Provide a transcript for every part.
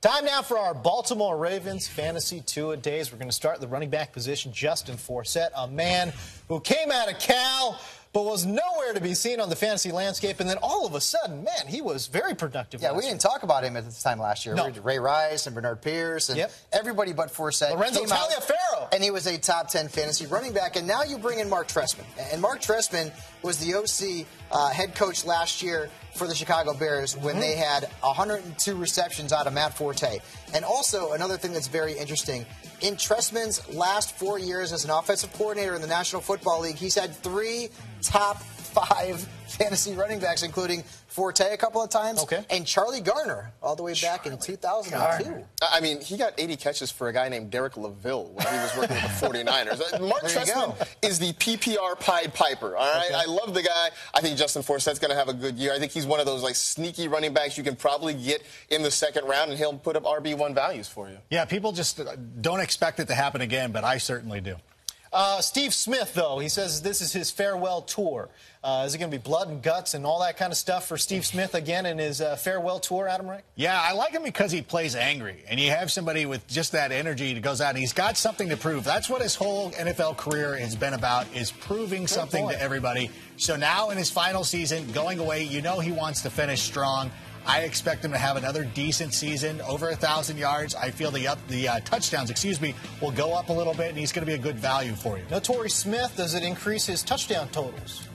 Time now for our Baltimore Ravens fantasy two a days. We're going to start the running back position. Justin Forsett, a man who came out of Cal but was nowhere to be seen on the fantasy landscape. And then all of a sudden, man, he was very productive. Yeah, we didn't talk about him at this time last year. No. Ray Rice and Bernard Pierce and Yep. everybody but Forsett. Lorenzo Taliaferro. And he was a top 10 fantasy running back. And now you bring in Mark Trestman. And Mark Trestman was the OC uh, head coach last year for the Chicago Bears when Mm-hmm. they had 102 receptions out of Matt Forte. And also, another thing that's very interesting in Trestman's last four years as an offensive coordinator in the National Football League, he's had three top five fantasy running backs, including Forte a couple of times, Okay. and Charlie Garner all the way back in 2002. Garner. I mean, he got 80 catches for a guy named Derek Loville when he was working with the 49ers. Uh, Mark There Trestman is the PPR Pied Piper. All right, I love the guy. I think Justin Forsett's going to have a good year. I think he's one of those like sneaky running backs you can probably get in the second round, and he'll put up RB one values for you. Yeah, people just uh, don't expect it to happen again, but I certainly do. Uh, Steve Smith, though, he says this is his farewell tour. Uh, is it going to be blood and guts and all that kind of stuff for Steve Smith again in his uh, farewell tour, Adam Rank? Yeah, I like him because he plays angry, and you have somebody with just that energy that goes out, and he's got something to prove. That's what his whole NFL career has been about: is proving something point. to everybody. So now in his final season, going away, you know he wants to finish strong. I expect him to have another decent season, over a thousand yards. I feel the up the uh, touchdowns, excuse me, will go up a little bit, and he's going to be a good value for you. Now, Torrey Smith, does it increase his touchdown totals?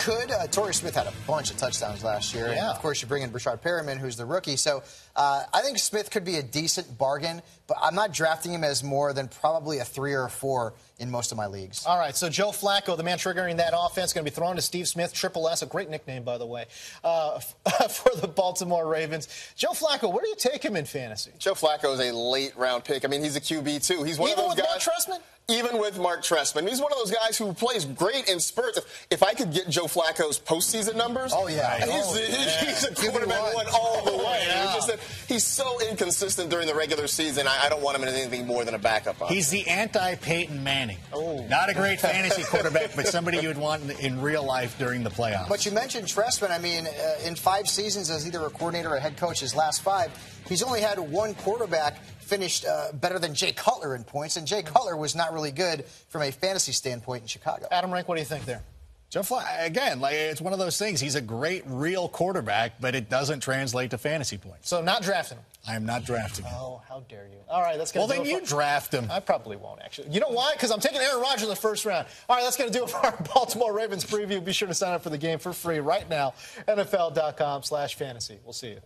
It could. Uh, Torrey Smith had a bunch of touchdowns last year. And Yeah. of course, you bring in Breshad Perriman, who's the rookie. So uh, I think Smith could be a decent bargain, but I'm not drafting him as more than probably a three or a four in most of my leagues. All right, so Joe Flacco, the man triggering that offense, going to be thrown to Steve Smith, Triple S, a great nickname, by the way, uh, for the Baltimore Ravens. Joe Flacco, where do you take him in fantasy? Joe Flacco is a late round pick. I mean, he's a QB too. He's one Even of those guys. Even with Mark guys. Trestman? Even with Mark Trestman, he's one of those guys who plays great in spurts. If, if I could get Joe Flacco's postseason numbers, Oh, yeah. he's, Oh, he's a QB quarterback one. one all the way. yeah. Just that he's so inconsistent during the regular season. I, I don't want him in anything more than a backup. option. He's the anti-Peyton Manning. Oh. Not a great fantasy quarterback, but somebody you would want in, in real life during the playoffs. But you mentioned Trestman. I mean, uh, in five seasons as either a coordinator or a head coach, his last five, he's only had one quarterback finished uh, better than Jay Cutler in points, and Jay Cutler was not really good from a fantasy standpoint in Chicago. Adam Rank, what do you think there? Joe Flacco, again, like it's one of those things. He's a great real quarterback, but it doesn't translate to fantasy points. So, not drafting him. I am not drafting him. Oh, how dare you. All right, that's going Well, to then you draft him. I probably won't, actually. You know why? Because I'm taking Aaron Rodgers in the first round. All right, that's going to do it for our Baltimore Ravens preview. Be sure to sign up for the game for free right now. NFL.com slash fantasy. We'll see you.